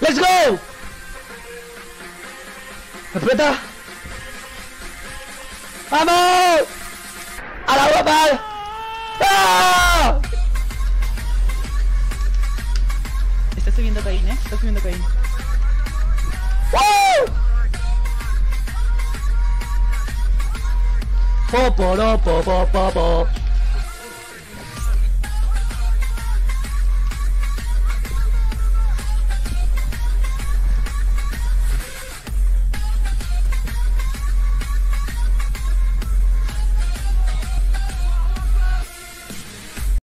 ¡Let's go! ¡Explota! ¡Vamos! ¡A la guapa! ¡Ah! Está subiendo Caín, ¿eh? Está subiendo Caín. ¡Woo! Po, po, po, po, po, po.